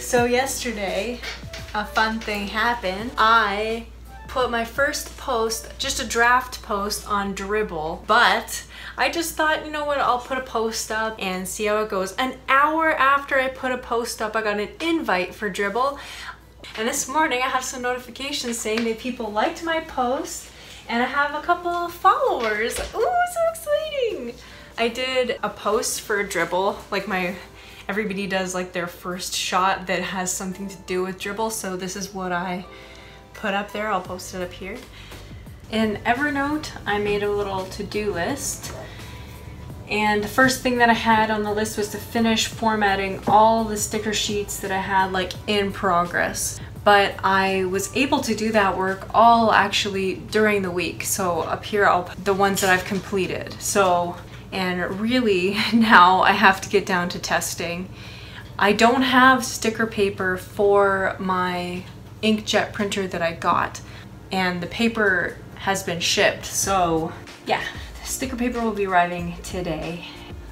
So yesterday, a fun thing happened. I put my first post, just a draft post on Dribbble, but I just thought, you know what, I'll put a post up and see how it goes. An hour after I put a post up, I got an invite for Dribbble. And this morning I have some notifications saying that people liked my post and I have a couple followers. Ooh, so exciting! I did a post for Dribbble, like my everybody does like their first shot that has something to do with Dribbble, so this is what I put up there. I'll post it up here. In Evernote, I made a little to-do list. And the first thing that I had on the list was to finish formatting all the sticker sheets that I had like in progress. But I was able to do that work all actually during the week. So up here, I'll put the ones that I've completed. So, and really now I have to get down to testing. I don't have sticker paper for my inkjet printer that I got and the paper has been shipped so yeah sticker paper will be arriving today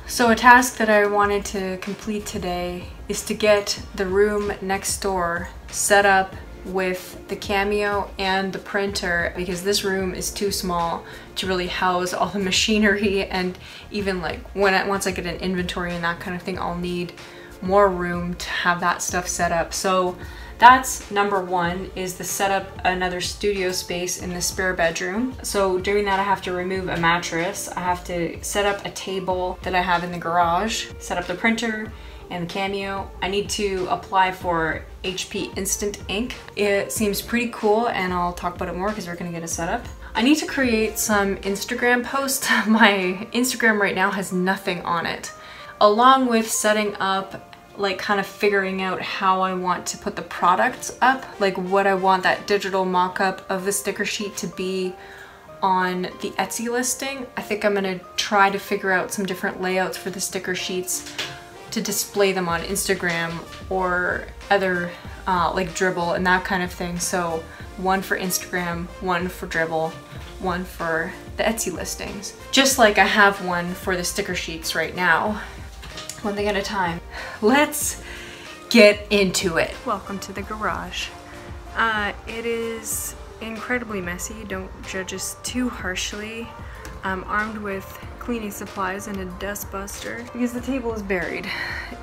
so a task that I wanted to complete today is to get the room next door set up with the Cameo and the printer because this room is too small to really house all the machinery and even like when I, once I get an inventory and that kind of thing I'll need more room to have that stuff set up. So that's number one is to set up another studio space in the spare bedroom. So doing that I have to remove a mattress. I have to set up a table that I have in the garage, set up the printer and the Cameo. I need to apply for HP Instant Ink. It seems pretty cool and I'll talk about it more because we're gonna get a setup. I need to create some Instagram posts. My Instagram right now has nothing on it. Along with setting up like kind of figuring out how I want to put the products up, like what I want that digital mock-up of the sticker sheet to be on the Etsy listing. I think I'm gonna try to figure out some different layouts for the sticker sheets to display them on Instagram or other uh, like Dribbble and that kind of thing. So one for Instagram, one for Dribbble, one for the Etsy listings. Just like I have one for the sticker sheets right now one thing at a time. Let's get into it. Welcome to the garage. Uh, it is incredibly messy. Don't judge us too harshly. I'm armed with cleaning supplies and a dust buster because the table is buried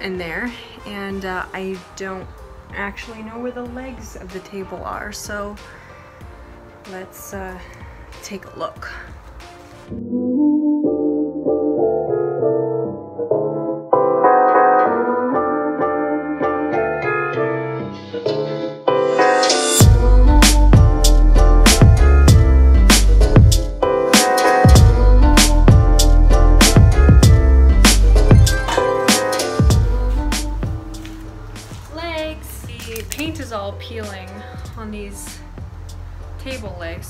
in there and uh, I don't actually know where the legs of the table are so let's uh, take a look.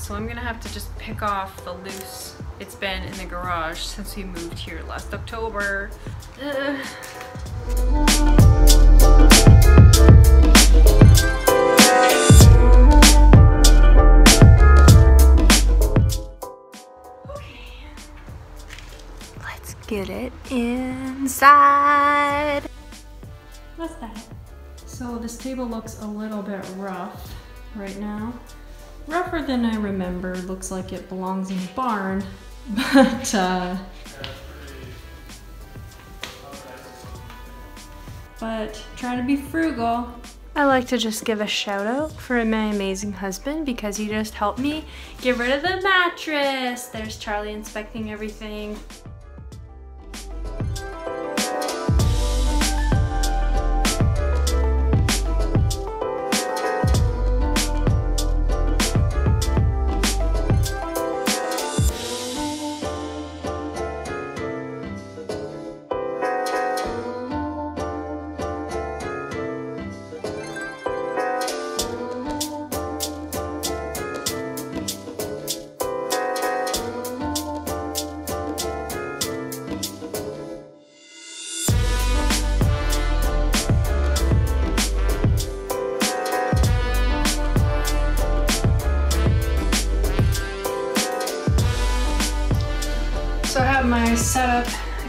So I'm gonna have to just pick off the loose it's been in the garage since we moved here last October. Okay. Let's get it inside. What's that? So this table looks a little bit rough right now rougher than I remember. Looks like it belongs in a barn, but uh, but try to be frugal. I like to just give a shout out for my amazing husband because he just helped me get rid of the mattress. There's Charlie inspecting everything.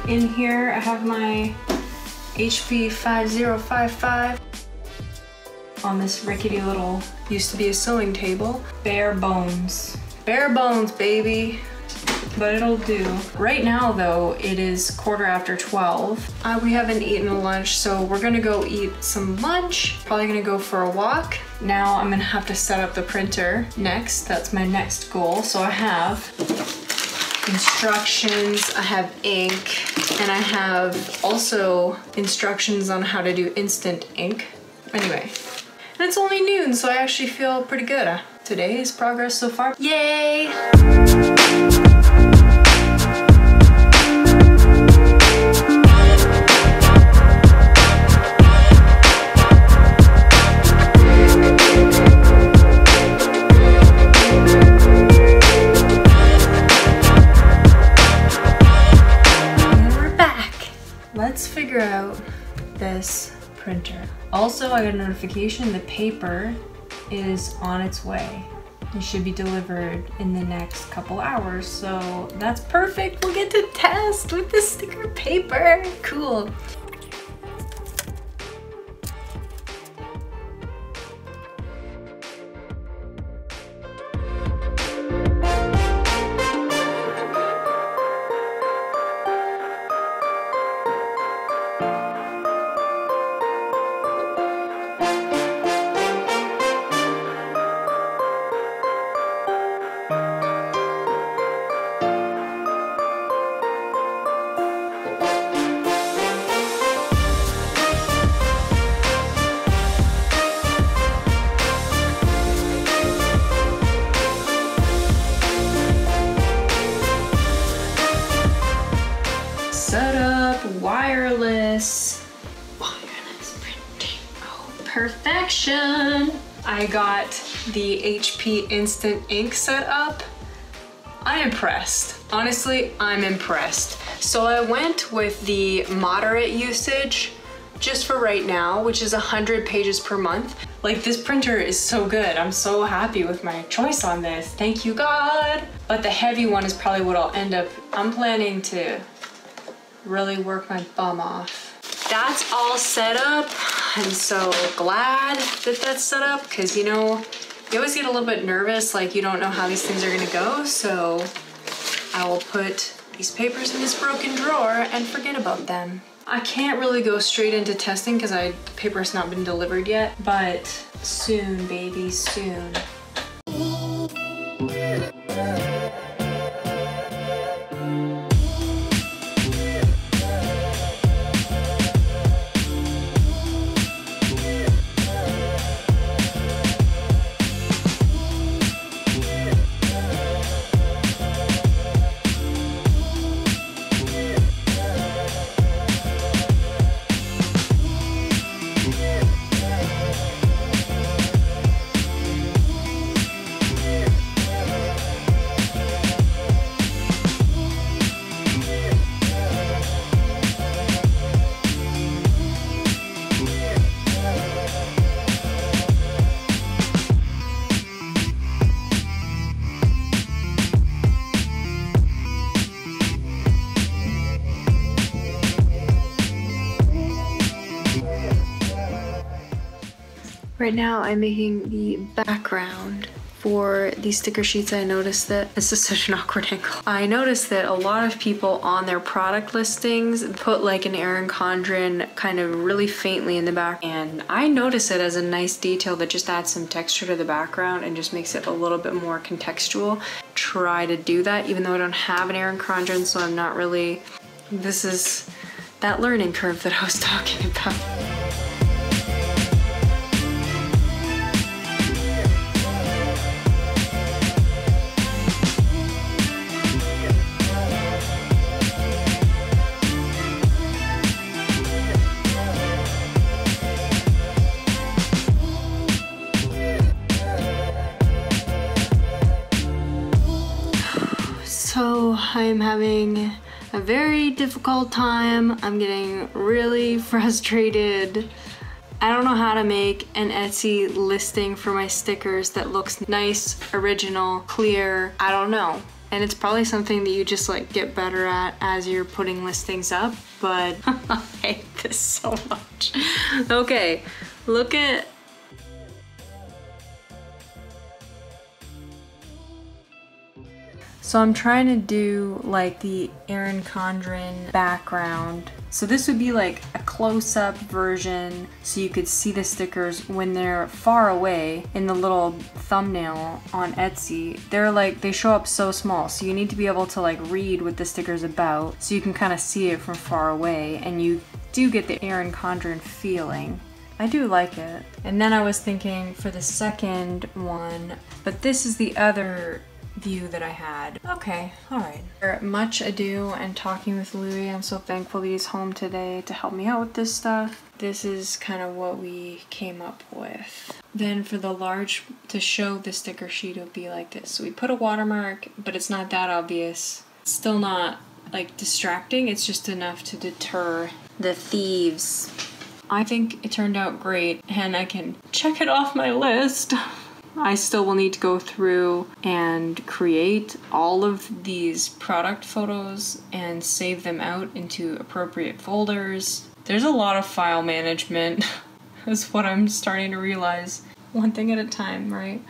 In here. I have my HP 5055. on this rickety little, used to be a sewing table. Bare bones. Bare bones, baby but it'll do. Right now though, it is quarter after 12. Uh, we haven't eaten lunch, so we're gonna go eat some lunch. Probably gonna go for a walk. Now I'm gonna have to set up the printer next. That's my next goal. So I have instructions, I have ink, and I have also instructions on how to do instant ink. Anyway, and it's only noon, so I actually feel pretty good. Today's progress so far. Yay! This printer. Also, I got a notification the paper is on its way. It should be delivered in the next couple hours, so that's perfect. We'll get to test with the sticker paper. Cool. The HP Instant Ink setup. I'm impressed. Honestly, I'm impressed. So I went with the moderate usage just for right now, which is 100 pages per month. Like this printer is so good. I'm so happy with my choice on this. Thank you God. But the heavy one is probably what I'll end up, I'm planning to really work my bum off. That's all set up. I'm so glad that that's set up because you know, you always get a little bit nervous like you don't know how these things are gonna go. So I will put these papers in this broken drawer and forget about them. I can't really go straight into testing because I paper has not been delivered yet, but soon, baby, soon. Right now I'm making the background for these sticker sheets I noticed that this is such an awkward angle. I noticed that a lot of people on their product listings put like an Erin Condren kind of really faintly in the back and I notice it as a nice detail that just adds some texture to the background and just makes it a little bit more contextual. Try to do that even though I don't have an Erin Condren so I'm not really, this is that learning curve that I was talking about. So I'm having a very difficult time. I'm getting really frustrated. I don't know how to make an Etsy listing for my stickers that looks nice, original, clear. I don't know. And it's probably something that you just like get better at as you're putting listings up, but I hate this so much. Okay, look at So I'm trying to do like the Erin Condren background. So this would be like a close-up version so you could see the stickers when they're far away in the little thumbnail on Etsy. They're like, they show up so small. So you need to be able to like read what the sticker's about so you can kind of see it from far away and you do get the Erin Condren feeling. I do like it. And then I was thinking for the second one, but this is the other view that I had. Okay, all right. Much ado and talking with Louis. I'm so thankful that he's home today to help me out with this stuff. This is kind of what we came up with. Then for the large, to show the sticker sheet, it would be like this. So we put a watermark, but it's not that obvious. still not like distracting, it's just enough to deter the thieves. I think it turned out great and I can check it off my list. I still will need to go through and create all of these product photos and save them out into appropriate folders. There's a lot of file management, is what I'm starting to realize. One thing at a time, right?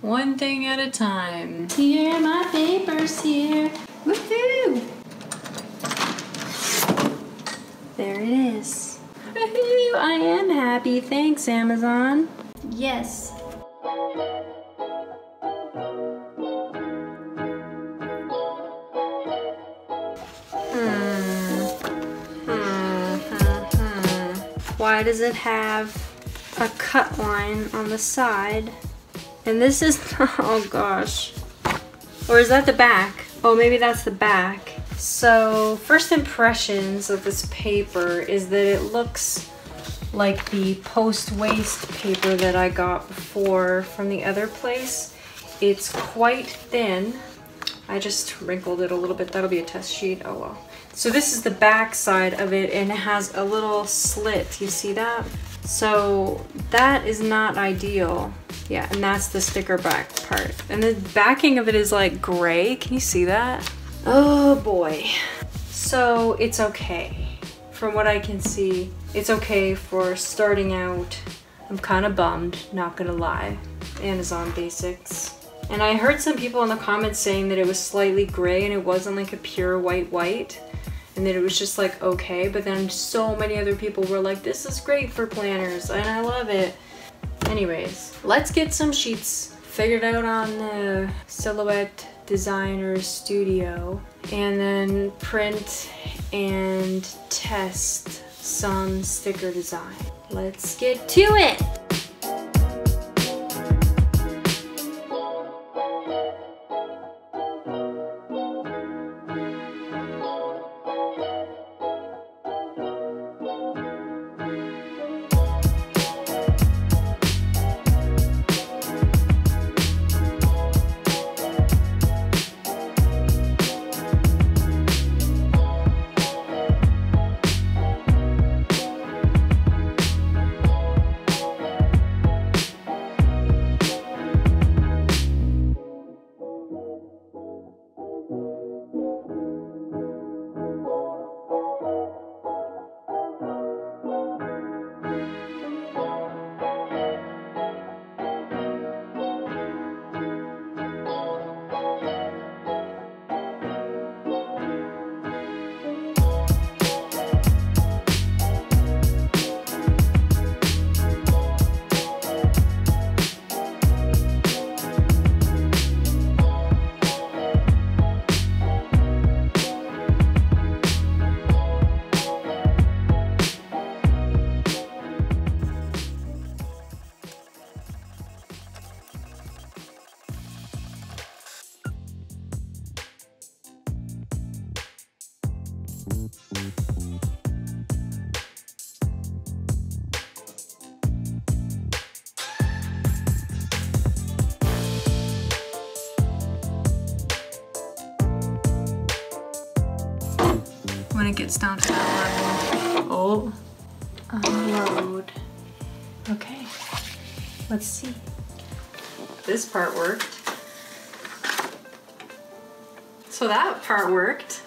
One thing at a time. Here are my papers here. Woohoo! There it is. Woohoo! I am happy. Thanks, Amazon. Yes. Hmm. Hmm. Hmm. Why does it have a cut line on the side? And this is, oh gosh. Or is that the back? Oh, maybe that's the back. So, first impressions of this paper is that it looks like the post-waste paper that I got before from the other place. It's quite thin. I just wrinkled it a little bit. That'll be a test sheet. Oh well. So this is the back side of it and it has a little slit. You see that? So that is not ideal. Yeah, and that's the sticker back part. And the backing of it is like gray. Can you see that? Oh boy. So it's okay. From what I can see, it's okay for starting out. I'm kind of bummed, not gonna lie. Amazon basics. And I heard some people in the comments saying that it was slightly gray and it wasn't like a pure white white and that it was just like okay but then so many other people were like this is great for planners and I love it anyways let's get some sheets figured out on the Silhouette Designer Studio and then print and test some sticker design. Let's get to it when it gets down to that level. Oh, unload. Okay, let's see. This part worked. So that part worked.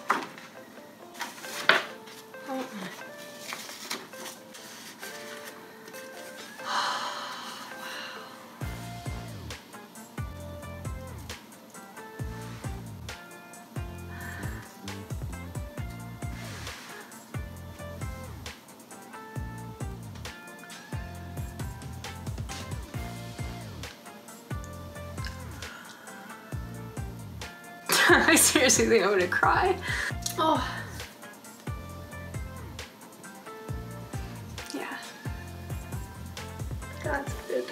I seriously think I'm gonna cry. Oh. Yeah. That's good.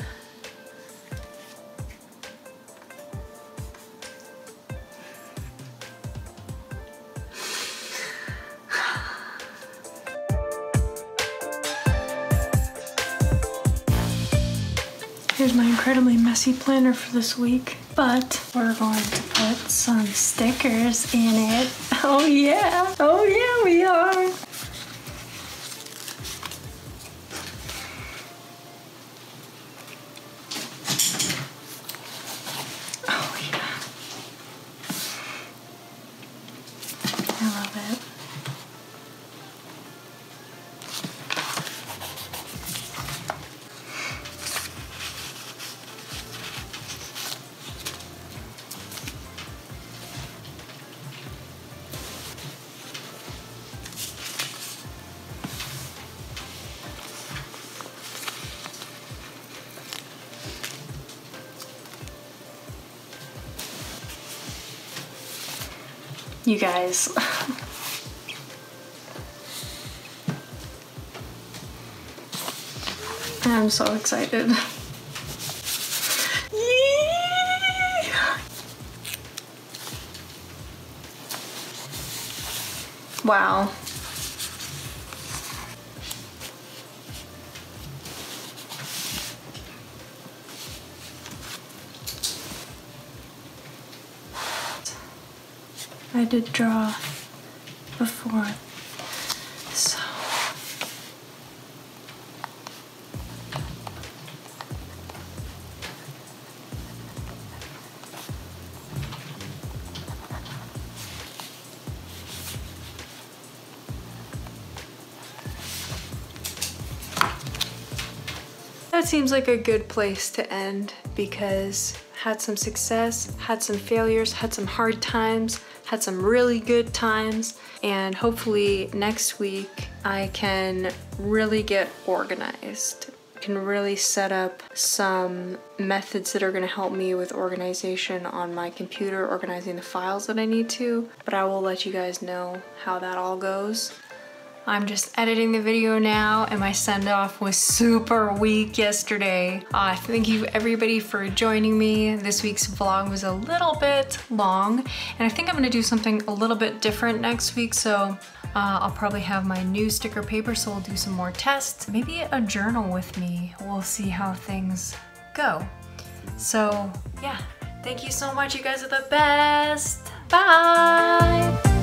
Here's my incredibly messy planner for this week, but we're going to put some stickers in it. Oh yeah, oh yeah we are. You guys. I'm so excited. Wow. I did draw before, so. That seems like a good place to end because had some success, had some failures, had some hard times, had some really good times, and hopefully next week I can really get organized. Can really set up some methods that are going to help me with organization on my computer, organizing the files that I need to, but I will let you guys know how that all goes. I'm just editing the video now and my send off was super weak yesterday. Uh, thank you everybody for joining me. This week's vlog was a little bit long and I think I'm gonna do something a little bit different next week. So uh, I'll probably have my new sticker paper so we'll do some more tests. Maybe a journal with me. We'll see how things go. So yeah, thank you so much. You guys are the best. Bye.